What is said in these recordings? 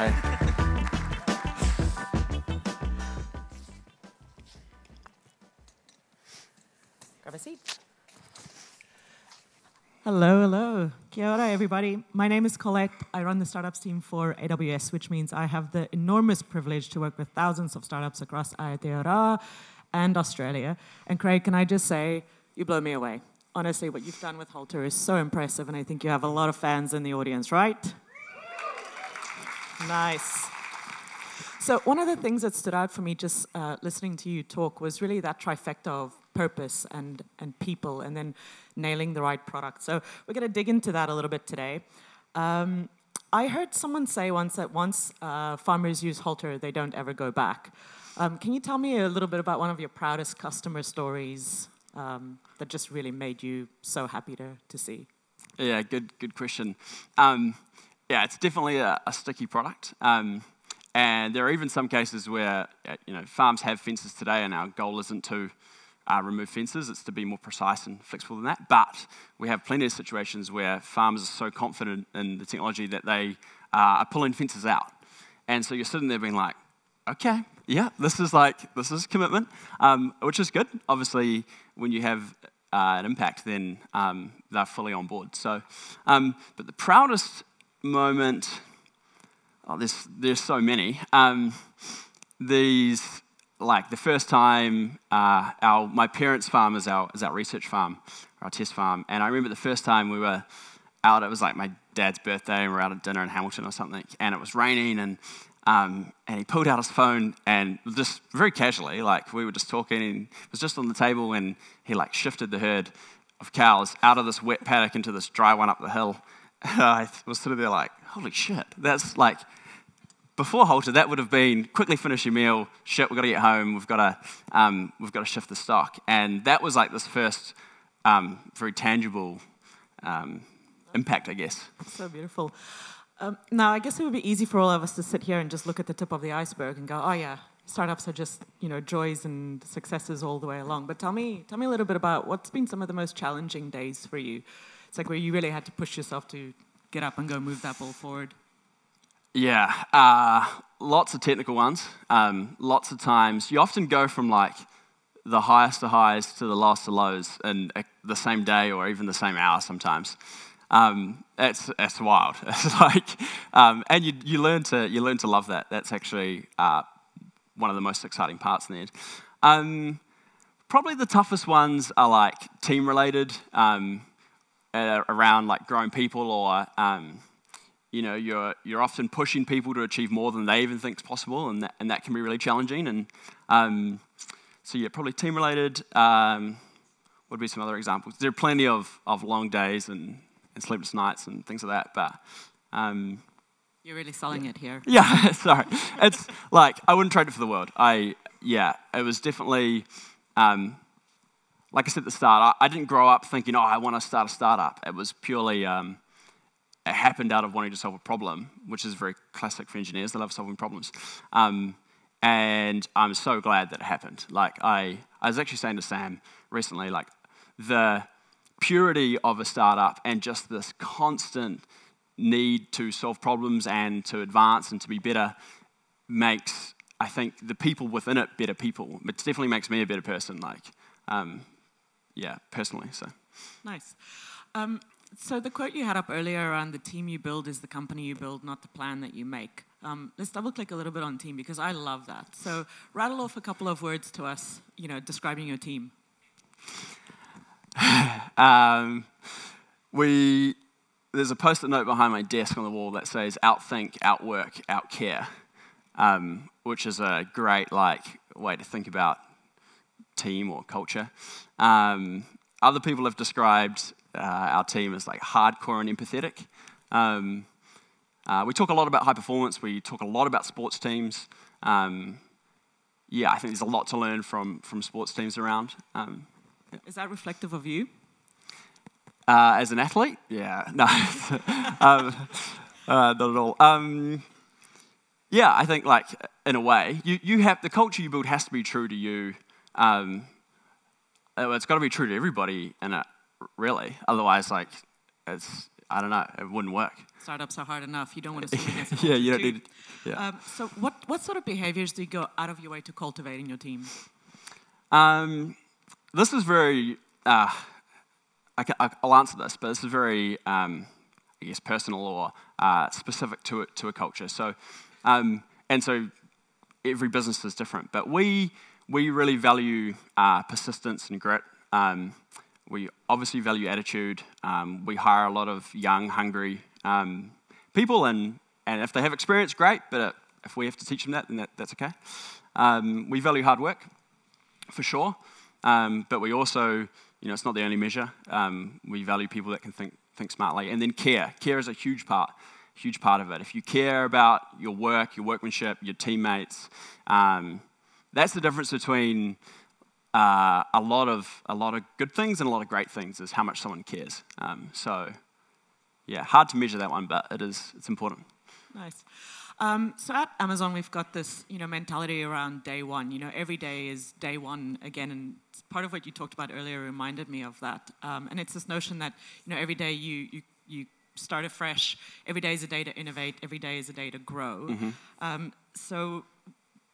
Grab a seat. Hello, hello. Kia ora, everybody. My name is Colette. I run the startups team for AWS, which means I have the enormous privilege to work with thousands of startups across Aotearoa and Australia. And Craig, can I just say, you blow me away. Honestly, what you've done with Halter is so impressive, and I think you have a lot of fans in the audience, right? Nice. So, one of the things that stood out for me just uh, listening to you talk was really that trifecta of purpose and, and people, and then nailing the right product. So, we're going to dig into that a little bit today. Um, I heard someone say once that once uh, farmers use Halter, they don't ever go back. Um, can you tell me a little bit about one of your proudest customer stories um, that just really made you so happy to, to see? Yeah, good, good question. Um, yeah, it's definitely a, a sticky product. Um, and there are even some cases where uh, you know farms have fences today, and our goal isn't to uh, remove fences; it's to be more precise and flexible than that. But we have plenty of situations where farmers are so confident in the technology that they uh, are pulling fences out, and so you're sitting there being like, "Okay, yeah, this is like this is commitment," um, which is good. Obviously, when you have uh, an impact, then um, they're fully on board. So, um, but the proudest moment, oh, there's, there's so many. Um, these, like the first time, uh, our, my parents' farm is our, is our research farm, our test farm. And I remember the first time we were out, it was like my dad's birthday, and we are out at dinner in Hamilton or something, and it was raining, and, um, and he pulled out his phone, and just very casually, like we were just talking, and it was just on the table, and he like shifted the herd of cows out of this wet paddock into this dry one up the hill. I was sort of there like, holy shit, that's like, before Halter, that would have been quickly finish your meal, shit, we've got to get home, we've got to, um, we've got to shift the stock. And that was like this first um, very tangible um, impact, I guess. So beautiful. Um, now, I guess it would be easy for all of us to sit here and just look at the tip of the iceberg and go, oh yeah, startups are just you know joys and successes all the way along. But tell me, tell me a little bit about what's been some of the most challenging days for you it's like where you really had to push yourself to get up and go move that ball forward. Yeah, uh, lots of technical ones. Um, lots of times, you often go from like the highest of highs to the lowest of lows in the same day or even the same hour sometimes. Um, it's, it's wild. It's like, um, and you, you, learn to, you learn to love that. That's actually uh, one of the most exciting parts in the end. Um, probably the toughest ones are like team related. Um, uh, around like growing people or um, you know you're, you're often pushing people to achieve more than they even think is possible and that, and that can be really challenging. And um, so yeah probably team related um, would be some other examples. There are plenty of, of long days and, and sleepless nights and things like that but um, you're really selling yeah. it here. Yeah sorry. It's like i wouldn't trade it for the world. I yeah it was definitely um, like I said at the start, I, I didn't grow up thinking, oh, I want to start a startup. It was purely, um, it happened out of wanting to solve a problem, which is very classic for engineers. They love solving problems. Um, and I'm so glad that it happened. Like, I, I was actually saying to Sam recently, like, the purity of a startup and just this constant need to solve problems and to advance and to be better makes, I think, the people within it better people. It definitely makes me a better person. Like, um, yeah, personally. So nice. Um, so the quote you had up earlier around the team you build is the company you build, not the plan that you make. Um, let's double click a little bit on team because I love that. So rattle off a couple of words to us, you know, describing your team. um, we there's a post-it note behind my desk on the wall that says outthink, outwork, outcare, um, which is a great like way to think about team or culture. Um, other people have described uh, our team as like hardcore and empathetic. Um, uh, we talk a lot about high performance. We talk a lot about sports teams. Um, yeah, I think there's a lot to learn from from sports teams around. Um, yeah. Is that reflective of you? Uh, as an athlete, yeah, no, um, uh, not at all. Um, yeah, I think like in a way, you, you have the culture you build has to be true to you um, it's got to be true to everybody, and really, otherwise, like, it's I don't know, it wouldn't work. Startups are hard enough. You don't want to see yeah, you don't need. Yeah. Um, so, what, what sort of behaviors do you go out of your way to cultivate in your team? Um, this is very. Uh, I ca- I- I'll answer this, but this is very, um, I guess, personal or uh, specific to it to a culture. So, um, and so every business is different, but we we really value uh, persistence and grit. Um, we obviously value attitude. Um, we hire a lot of young, hungry um, people, and and if they have experience, great. But if we have to teach them that, then that, that's okay. Um, we value hard work for sure. Um, but we also, you know, it's not the only measure. Um, we value people that can think, think smartly. And then care. Care is a huge part, huge part of it. If you care about your work, your workmanship, your teammates, um, that's the difference between uh, a, lot of, a lot of good things and a lot of great things is how much someone cares. Um, so, yeah, hard to measure that one, but it is, it's important. Nice. Um, so at Amazon, we've got this, you know, mentality around day one. You know, every day is day one again, and part of what you talked about earlier reminded me of that. Um, and it's this notion that, you know, every day you you you start afresh. Every day is a day to innovate. Every day is a day to grow. Um, so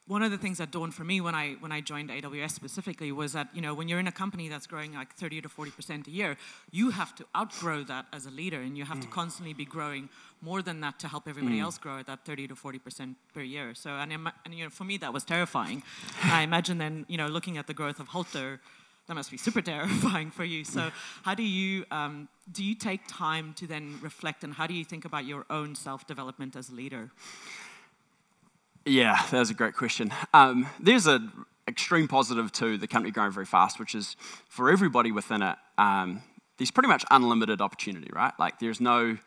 one of the things that dawned for me when I when I joined AWS specifically was that you know when you're in a company that's growing like 30 to 40 percent a year, you have to outgrow that as a leader, and you have to constantly be growing more than that to help everybody else grow at that 30 to 40 percent per year. So and, and you know for me that was terrifying. and I imagine then you know looking at the growth of Halter. That must be super terrifying for you. So, how do you um, do you take time to then reflect, and how do you think about your own self development as a leader? Yeah, that was a great question. Um, there's an extreme positive to the company growing very fast, which is for everybody within it, um, there's pretty much unlimited opportunity, right? Like, there's no,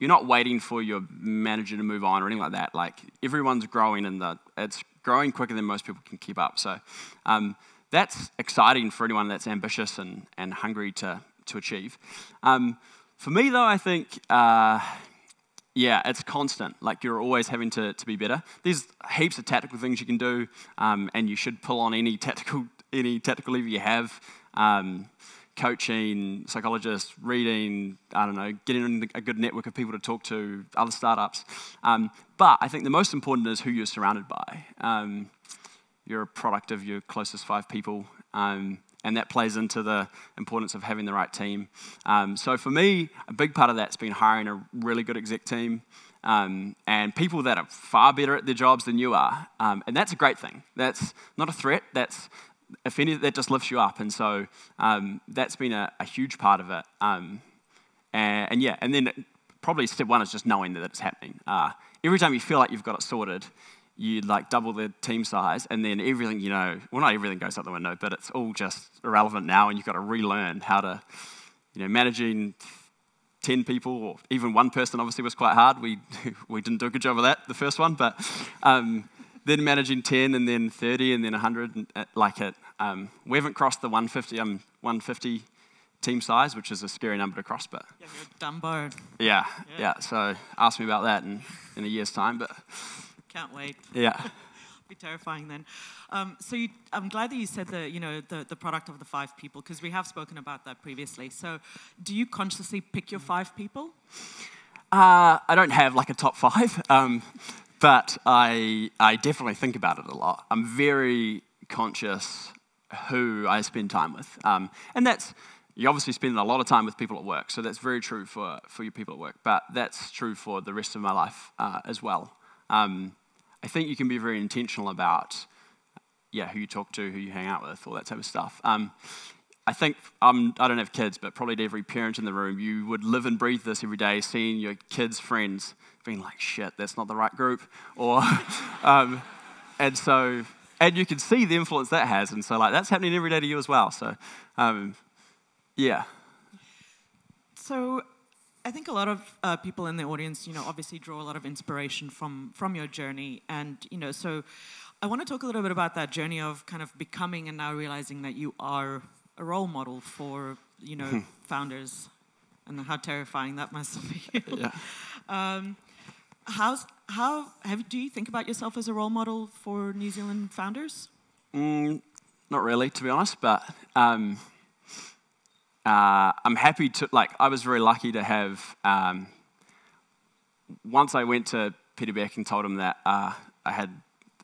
you're not waiting for your manager to move on or anything like that. Like, everyone's growing and the, it's growing quicker than most people can keep up. So, um, that's exciting for anyone that's ambitious and, and hungry to, to achieve. Um, for me, though, I think. Uh, yeah, it's constant. Like you're always having to, to be better. There's heaps of tactical things you can do, um, and you should pull on any tactical any tactical lever you have. Um, coaching, psychologists, reading, I don't know, getting a good network of people to talk to, other startups. Um, but I think the most important is who you're surrounded by. Um, you're a product of your closest five people. Um, and that plays into the importance of having the right team. Um, so for me, a big part of that's been hiring a really good exec team um, and people that are far better at their jobs than you are. Um, and that's a great thing. That's not a threat. That's if any, that just lifts you up. And so um, that's been a, a, huge part of it. Um, and, and, yeah, and then probably step one is just knowing that it's happening. Uh, every time you feel like you've got it sorted, you like double the team size, and then everything, you know, well, not everything goes out the window, but it's all just irrelevant now, and you've got to relearn how to, you know, managing 10 people or even one person obviously was quite hard. We, we didn't do a good job of that, the first one, but um, then managing 10 and then 30 and then 100, and, uh, like it. Um, we haven't crossed the 150, um, 150 team size, which is a scary number to cross, but. Yeah, you're a. Yeah, yeah, yeah. So ask me about that in, in a year's time, but. Can't wait. Yeah. be terrifying then. Um, so you, I'm glad that you said the, you know, the, the product of the five people because we have spoken about that previously. So do you consciously pick your five people? Uh, I don't have like a top five, um, but I, I definitely think about it a lot. I'm very conscious who I spend time with. Um, and that's, you obviously spend a lot of time with people at work, so that's very true for, for your people at work, but that's true for the rest of my life uh, as well. Um, I think you can be very intentional about, yeah, who you talk to, who you hang out with, all that type of stuff. Um, I think um, I don't have kids, but probably to every parent in the room, you would live and breathe this every day, seeing your kids' friends being like, "Shit, that's not the right group," or, um, and so, and you can see the influence that has, and so like that's happening every day to you as well. So, um, yeah. So I think a lot of uh, people in the audience, you know, obviously draw a lot of inspiration from from your journey, and you know, so I want to talk a little bit about that journey of kind of becoming and now realizing that you are a role model for you know founders, and how terrifying that must be. Yeah. um, how's how have do you think about yourself as a role model for New Zealand founders? Mm, not really, to be honest, but um, uh, I'm happy to, like, I was very lucky to have, um, once I went to Peter Beck and told him that uh, I had,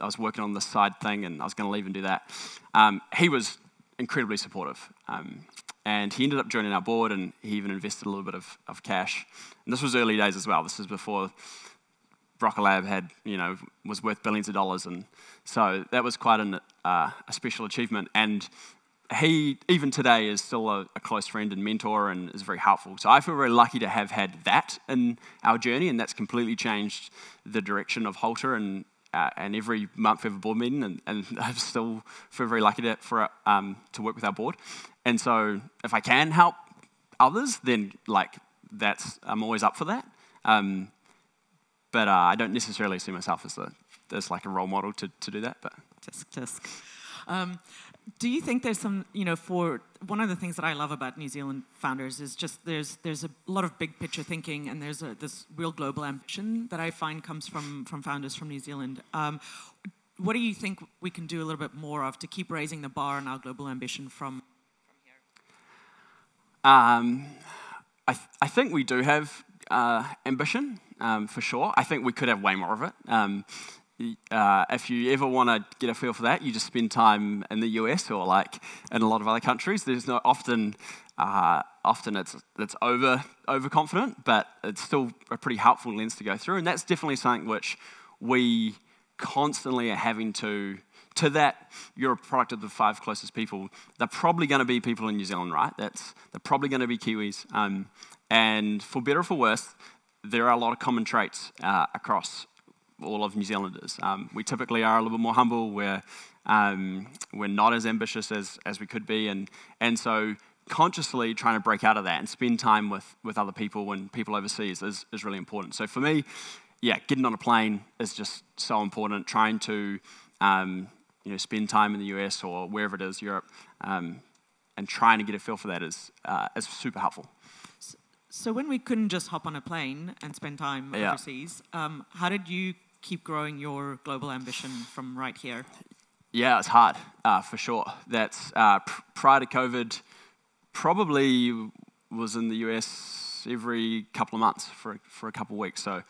I was working on this side thing and I was going to leave and do that, um, he was incredibly supportive. Um, and he ended up joining our board and he even invested a little bit of, of cash. And this was early days as well. This is before Rocket Lab had, you know, was worth billions of dollars. And so that was quite an, uh, a special achievement. And he, even today, is still a, a, close friend and mentor and is very helpful. So I feel very lucky to have had that in our journey, and that's completely changed the direction of Halter. And, uh, and every month we have a board meeting, and, and I still feel very lucky to, for, um, to work with our board. And so if I can help others, then like that's I'm always up for that. Um, but uh, I don't necessarily see myself as, a, as like a role model to, to do that. But tisk tisk. Um, do you think there's some, you know, for one of the things that I love about New Zealand founders is just there's there's a lot of big picture thinking and there's a, this real global ambition that I find comes from from founders from New Zealand. Um, what do you think we can do a little bit more of to keep raising the bar on our global ambition from um, I, th- I, think we do have uh, ambition, um, for sure. I think we could have way more of it. Um, uh, if you ever want to get a feel for that, you just spend time in the US or like in a lot of other countries. There's often, uh, often it's it's over overconfident, but it's still a pretty helpful lens to go through, and that's definitely something which we constantly are having to to that, you're a product of the five closest people. They're probably going to be people in New Zealand, right? That's, they're probably going to be Kiwis. Um, and for better or for worse, there are a lot of common traits uh, across all of New Zealanders. Um, we typically are a little bit more humble. We're, um, we're not as ambitious as, as we could be. And, and so consciously trying to break out of that and spend time with, with other people and people overseas is, is really important. So for me, yeah, getting on a plane is just so important. Trying to um, you know, spend time in the US or wherever it is, Europe, um, and trying to get a feel for that is, uh, is super helpful. So when we couldn't just hop on a plane and spend time yeah. overseas, um, how did you keep growing your global ambition from right here? Yeah, it's hard uh, for sure. That's uh, pr- prior to COVID, probably was in the US every couple of months for for a couple of weeks. So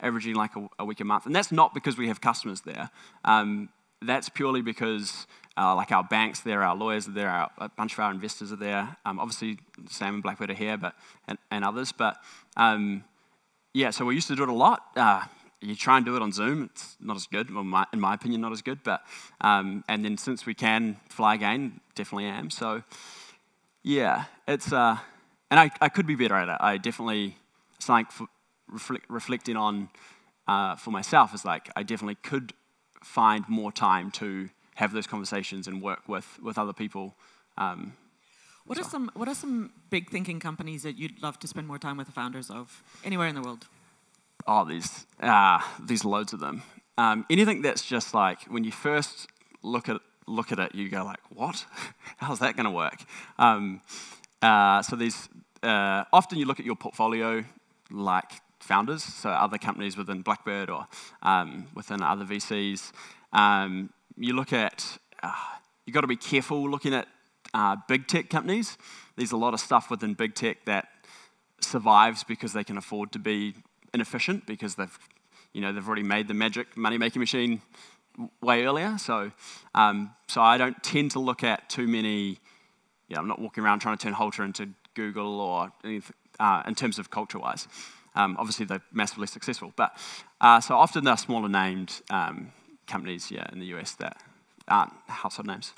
averaging like a, a week a month, and that's not because we have customers there. Um, that's purely because uh, like our banks there, our lawyers are there, our, a bunch of our investors are there. Um, obviously, Sam and Blackbird are here, but and, and others. But um, yeah, so we used to do it a lot. Uh, you try and do it on Zoom, it's not as good. Well, my, in my opinion, not as good. But um, and then since we can fly again, definitely am. So yeah, it's uh, and I, I could be better at it. I definitely something for reflect, reflecting on uh, for myself is like I definitely could find more time to have those conversations and work with, with other people. Um, what so. are some What are some big thinking companies that you'd love to spend more time with the founders of anywhere in the world? Oh, there's uh, there's loads of them. Um, anything that's just like when you first look at look at it, you go like, "What? How's that going to work?" Um, uh, so these uh, often you look at your portfolio like founders, so other companies within Blackbird or um, within other VCs. Um, you look at, uh, you've got to be careful looking at uh, big tech companies. There's a lot of stuff within big tech that survives because they can afford to be inefficient because they've, you know, they've already made the magic money making machine way earlier. So, um, so I don't tend to look at too many. Yeah, I'm not walking around trying to turn Halter into Google or anything uh, in terms of culture wise. Um, obviously, they're massively successful. But uh, so often they're smaller named um, companies yeah, in the US that aren't household names.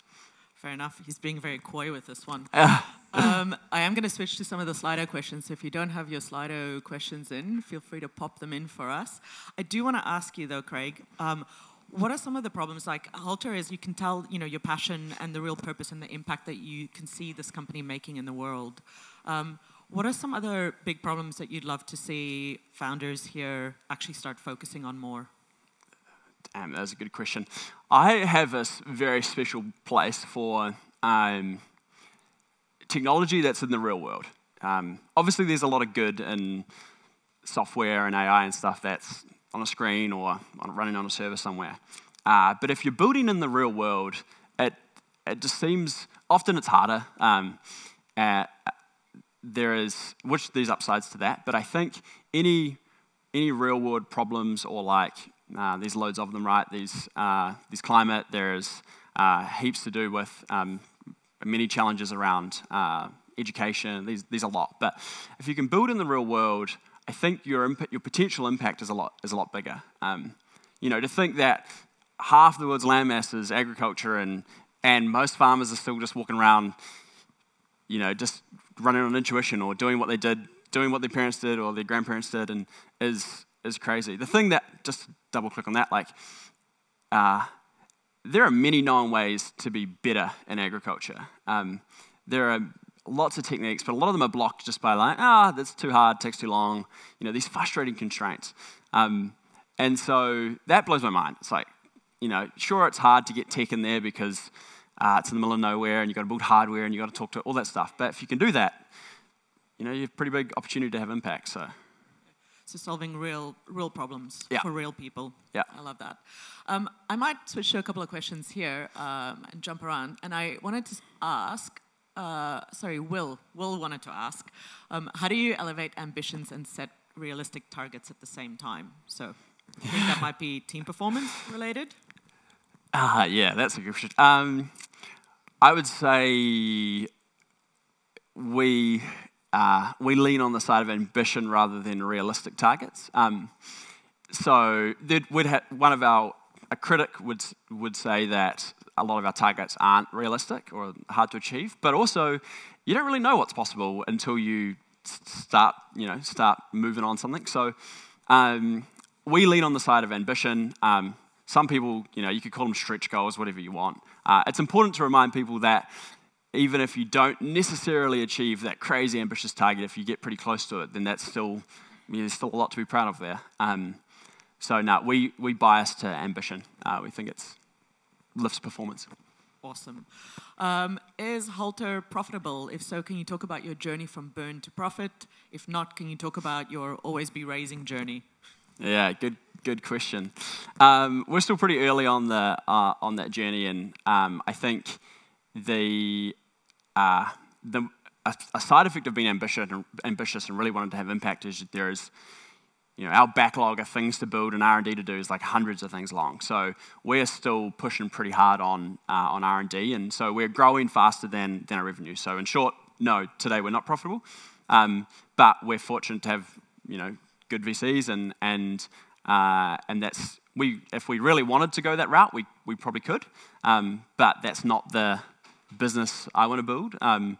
Fair enough. He's being very coy with this one. um, I am going to switch to some of the Slido questions. So if you don't have your Slido questions in, feel free to pop them in for us. I do want to ask you, though, Craig. Um, what are some of the problems? Like Halter is, you can tell, you know, your passion and the real purpose and the impact that you can see this company making in the world. Um, what are some other big problems that you'd love to see founders here actually start focusing on more? Damn, that's a good question. I have a very special place for um, technology that's in the real world. Um, obviously, there's a lot of good in software and AI and stuff that's on a screen or on, running on a server somewhere. Uh, but if you're building in the real world, it, it just seems often it's harder. Um, uh, there is, which there's upsides to that, but I think any, any real world problems or like, uh, there's loads of them, right? There's, uh, there's climate, there's uh, heaps to do with um, many challenges around uh, education, there's, there's a lot. But if you can build in the real world, I think your, imp- your potential impact is a lot, is a lot bigger. Um, you know, to think that half the world's landmass is agriculture and, and most farmers are still just walking around, you know, just running on intuition or doing what they did, doing what their parents did or their grandparents did, and is, is crazy. The thing that, just double click on that, like, uh, there are many known ways to be better in agriculture. Um, there are lots of techniques, but a lot of them are blocked just by like, ah, oh, that's too hard, takes too long. You know, these frustrating constraints. Um, and so that blows my mind. It's like, you know, sure, it's hard to get tech in there because uh, it's in the middle of nowhere and you've got to build hardware and you've got to talk to all that stuff. But if you can do that, you know, you have a pretty big opportunity to have impact. So. So solving real, real problems yeah. for real people. Yeah. I love that. Um, I might switch to a couple of questions here um, and jump around. And I wanted to ask, uh, sorry, Will. Will wanted to ask, um, how do you elevate ambitions and set realistic targets at the same time? So I think that might be team performance related. Ah, uh, yeah, that's a good question. Um, I would say we uh, we lean on the side of ambition rather than realistic targets. Um, so one of our a critic would would say that a lot of our targets aren't realistic or hard to achieve, but also you don't really know what's possible until you start you know start moving on something. So um, we lean on the side of ambition. Um, some people, you know, you could call them stretch goals, whatever you want. Uh, it's important to remind people that even if you don't necessarily achieve that crazy ambitious target, if you get pretty close to it, then that's still, I mean, there's still a lot to be proud of there. Um, so, no, we, we bias to ambition. Uh, we think it lifts performance. Awesome. Um, is Halter profitable? If so, can you talk about your journey from burn to profit? If not, can you talk about your always be raising journey? Yeah, good, good question. Um, we're still pretty early on the uh, on that journey, and um, I think the uh, the a, a, side effect of being ambitious and, ambitious and really wanting to have impact is that there is you know our backlog of things to build and r&d to do is like hundreds of things long. So we're still pushing pretty hard on uh, on r&d and so we're growing faster than than our revenue. So in short no today we're not profitable um, but we're fortunate to have you know good vcs and and uh, and that's we if we really wanted to go that route we, we probably could um, but that's not the business I want to build. Um,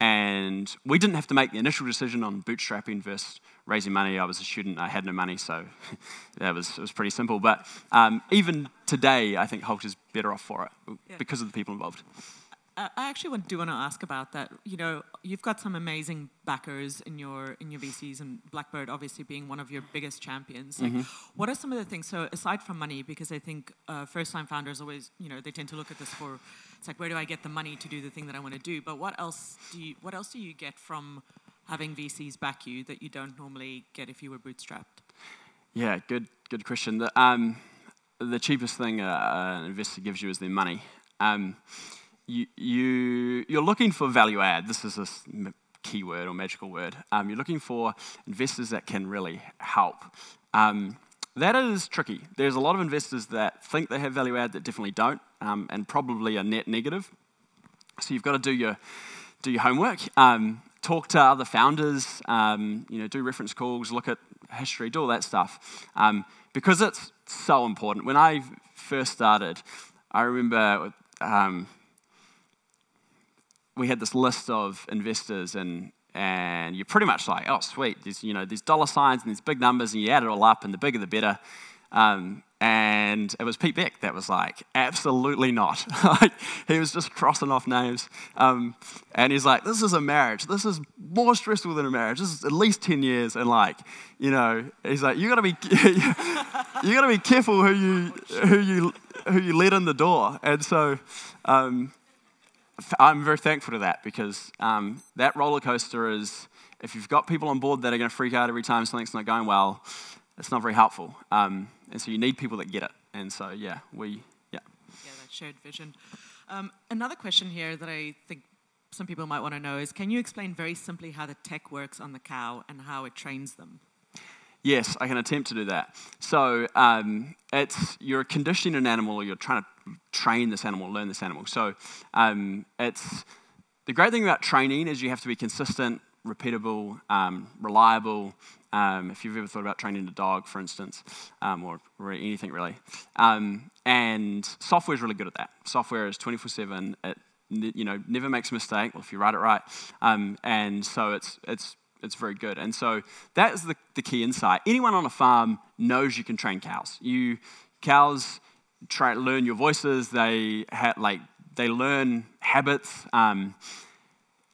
and we didn't have to make the initial decision on bootstrapping versus raising money. I was a student, I had no money, so that was, it was pretty simple. But um, even today, I think Halter is better off for it yeah. because of the people involved. I actually do want to ask about that. You know, you've got some amazing backers in your in your VCs, and Blackbird obviously being one of your biggest champions. Like, mm-hmm. what are some of the things? So aside from money, because I think uh, first-time founders always, you know, they tend to look at this for, it's like, where do I get the money to do the thing that I want to do? But what else do you, what else do you get from having VCs back you that you don't normally get if you were bootstrapped? Yeah, good good question. The, um, the cheapest thing uh, an investor gives you is their money. Um, you, you, you're looking for value add. This is a keyword or magical word. Um, you're looking for investors that can really help. Um, that is tricky. There's a lot of investors that think they have value add that definitely don't, um, and probably are net negative. So you've got to do your do your homework. Um, talk to other founders. Um, you know, do reference calls. Look at history. Do all that stuff um, because it's so important. When I first started, I remember we had this list of investors and and you're pretty much like, oh, sweet, there's, you know, there's dollar signs and there's big numbers, and you add it all up, and the bigger the better. Um, and it was Pete Beck that was like, absolutely not. he was just crossing off names. Um, and he's like, this is a marriage. This is more stressful than a marriage. This is at least 10 years. And like, you know, he's like, you gotta be, you gotta be careful who you, who you, who you let in the door. And so, um, I'm very thankful to that because um, that roller coaster is, if you've got people on board that are going to freak out every time something's not going well, it's not very helpful. Um, and so you need people that get it. And so, yeah, we, yeah. Yeah, that shared vision. Um, another question here that I think some people might want to know is can you explain very simply how the tech works on the cow and how it trains them? Yes, I can attempt to do that. So um, it's you're conditioning an animal, or you're trying to train this animal, learn this animal. So um, it's the great thing about training is you have to be consistent, repeatable, um, reliable. Um, if you've ever thought about training a dog, for instance, um, or, or, anything really, um, and software is really good at that. Software is 24/7. It you know never makes a mistake. Well, if you write it right, and so it's it's it's very good. And so that is the, the key insight. Anyone on a farm knows you can train cows. You cows try, to learn your voices. They ha, like they learn habits. Um,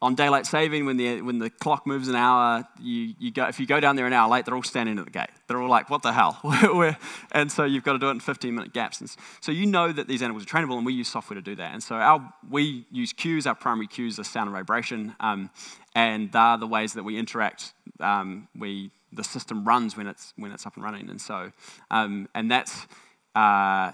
on daylight saving, when the, when the clock moves an hour, you, you go, if you go down there an hour late, they're all standing at the gate. They're all like, what the hell? and so you've got to do it in 15 minute gaps. And so you know that these animals are trainable, and we use software to do that. And so our, we use cues, our primary cues are sound and vibration, um, and they're the ways that we interact. Um, we, the system runs when it's, when it's up and running. And so, um, and that's, uh,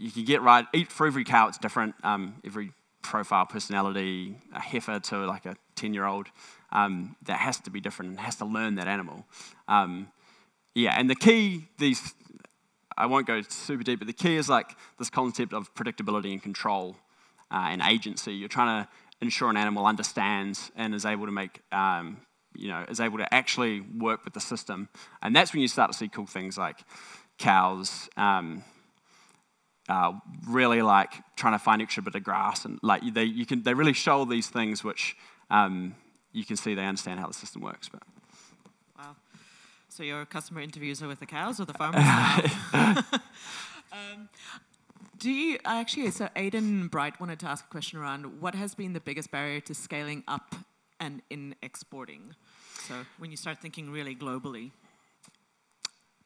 you can get right, for every cow, it's different. Um, every profile personality, a heifer to like a 10 year old, um, that has to be different and has to learn that animal. Um, yeah, and the key, these, I won't go super deep, but the key is like this concept of predictability and control uh, and agency. You're trying to ensure an animal understands and is able to make, um, you know, is able to actually work with the system. And that's when you start to see cool things like cows. Um, uh, really like trying to find extra bit of grass and like they you can they really show these things which um, you can see they understand how the system works. But wow, so your customer interviews are with the cows or the farmers? um, do you actually? So Aidan Bright wanted to ask a question around what has been the biggest barrier to scaling up and in exporting. So when you start thinking really globally.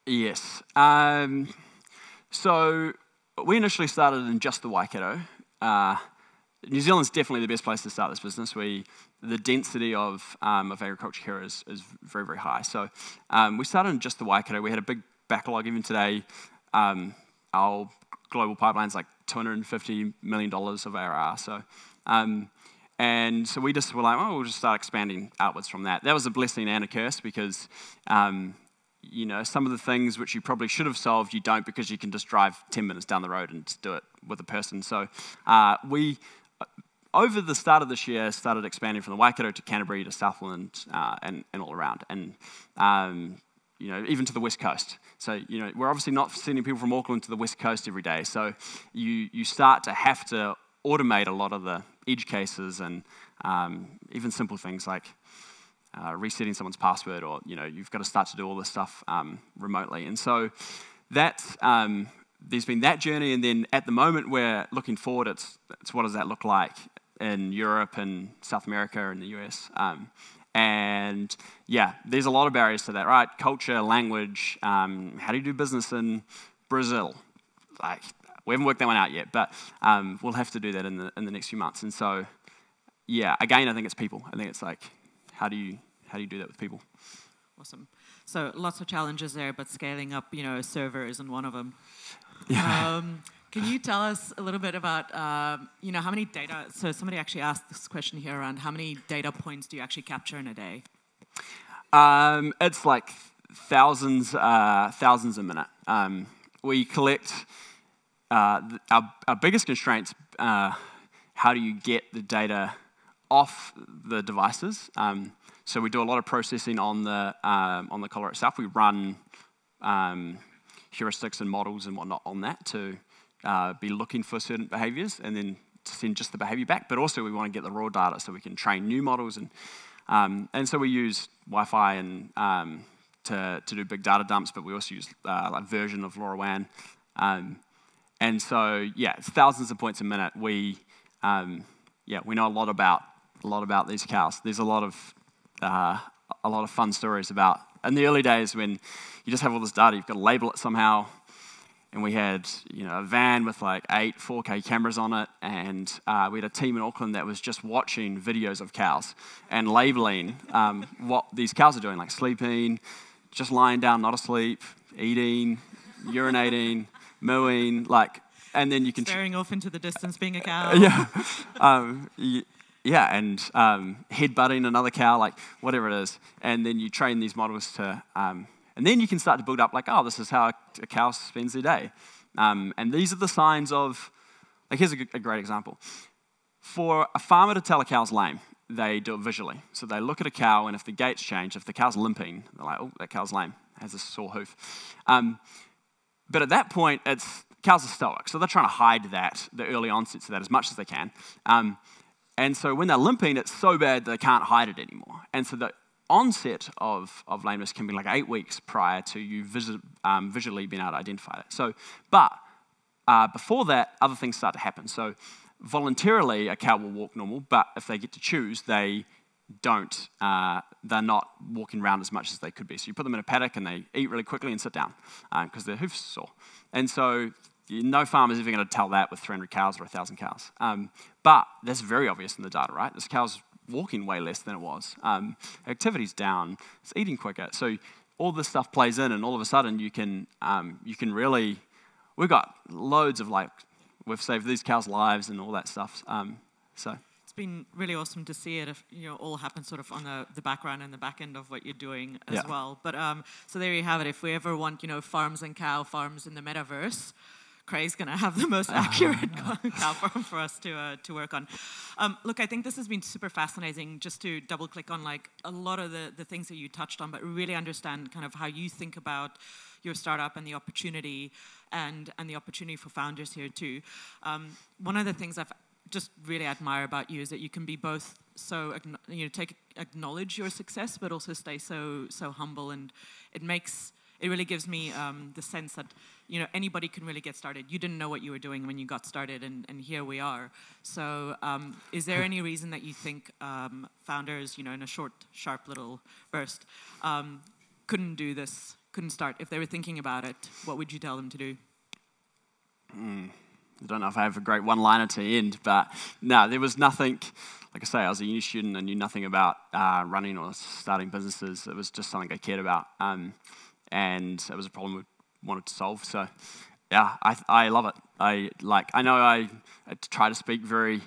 Yes. Um, so we initially started in just the Waikato. Uh, New Zealand's definitely the best place to start this business. We, the density of, um, of agriculture here is, is very, very high. So um, we started in just the Waikato. We had a big backlog even today. Um, our global pipeline's like $250 million of ARR. So, um, and so we just were like, oh, we'll just start expanding outwards from that. That was a blessing and a curse because um, you know, some of the things which you probably should have solved, you don't because you can just drive 10 minutes down the road and do it with a person. So uh, we, uh, over the start of this year, started expanding from the Waikato to Canterbury to Southland uh, and, and all around. And, um, you know, even to the West Coast. So, you know, we're obviously not sending people from Auckland to the West Coast every day. So you, you start to have to automate a lot of the edge cases and um, even simple things like uh, resetting someone's password, or you know, you've got to start to do all this stuff um, remotely. And so that's um, there's been that journey, and then at the moment we're looking forward. It's, it's what does that look like in Europe and South America and the US. Um, and yeah, there's a lot of barriers to that, right? Culture, language. Um, how do you do business in Brazil? Like we haven't worked that one out yet, but um, we'll have to do that in the in the next few months. And so, yeah, again, I think it's people. I think it's like how do you how do you do that with people? Awesome. So lots of challenges there, but scaling up, you know, a server isn't one of them. Yeah. Um, can you tell us a little bit about, um, you know, how many data? So somebody actually asked this question here around how many data points do you actually capture in a day? Um, it's like thousands, uh, thousands a minute. Um, we collect uh, our, our biggest constraints. Uh, how do you get the data off the devices. Um, so we do a lot of processing on the um, on the collar itself. We run um, heuristics and models and whatnot on that to uh, be looking for certain behaviors, and then to send just the behavior back. But also we want to get the raw data so we can train new models, and um, and so we use Wi-Fi and um, to to do big data dumps. But we also use uh, like version of LoRaWAN. Um, and so, yeah, it's thousands of points a minute. We, yeah, we know a lot about a lot about these cows. There's a lot of uh, a lot of fun stories about in the early days when you just have all this data, you've got to label it somehow. And we had you know a van with like eight 4K cameras on it, and uh, we had a team in Auckland that was just watching videos of cows and labeling um, what these cows are doing, like sleeping, just lying down, not asleep, eating, urinating, mooing, like, and then you can staring off into the distance, being a cow. yeah. Um, yeah, and um, headbutting another cow, like whatever it is. And then you train these models to, um, and then you can start to build up like, oh, this is how a cow spends their day. Um, and these are the signs of, like, here's a, a great example. For a farmer to tell a cow's lame, they do it visually. So they look at a cow, and if the gaits change, if the cow's limping, they're like, oh, that cow's lame, has a sore hoof. Um, but at that point, it's cows are stoic, so they're trying to hide that, the early onsets of that, as much as they can. Um, and so when they're limping, it's so bad they can't hide it anymore. And so the onset of, of lameness can be like eight weeks prior to you um, visually being able to identify it. So, but uh, before that, other things start to happen. So voluntarily, a cow will walk normal, but if they get to choose, they don't, uh, they're not walking around as much as they could be. So you put them in a paddock and they eat really quickly and sit down because uh, their hoofs are sore. And so no farmer is ever going to tell that with 300 cows or 1,000 cows. Um, but that's very obvious in the data, right? This cow's walking way less than it was. Um, activity's down. It's eating quicker. So all this stuff plays in, and all of a sudden you can um, you can really. We've got loads of like we've saved these cows' lives and all that stuff. Um, so it's been really awesome to see it. If you know, all happen sort of on the, the background and the back end of what you're doing as yeah. well. But um, so there you have it. If we ever want, you know, farms and cow farms in the metaverse, Craig's going to have the most accurate cow farm for us to, uh, to work on. Um, look, I think this has been super fascinating just to double click on like a lot of the, the things that you touched on, but really understand kind of how you think about your startup and the opportunity and, and the opportunity for founders here too. Um, one of the things I've just really admire about you is that you can be both so you know take acknowledge your success but also stay so so humble and it makes it really gives me um, the sense that you know anybody can really get started. You didn't know what you were doing when you got started, and, and here we are. So, um, is there any reason that you think um, founders, you know, in a short, sharp little burst, um, couldn't do this, couldn't start? If they were thinking about it, what would you tell them to do? Mm. I don't know if I have a great one-liner to end, but no, there was nothing. Like I say, I was a uni student and knew nothing about uh, running or starting businesses. It was just something I cared about. Um, and it was a problem we wanted to solve. So, yeah, I, I love it. I like. I know I, I try to speak very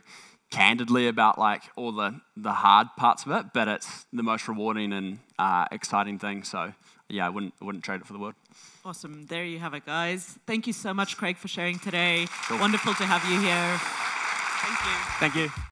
candidly about like all the the hard parts of it, but it's the most rewarding and uh, exciting thing. So, yeah, I wouldn't wouldn't trade it for the world. Awesome. There you have it, guys. Thank you so much, Craig, for sharing today. Cool. Wonderful to have you here. Thank you. Thank you.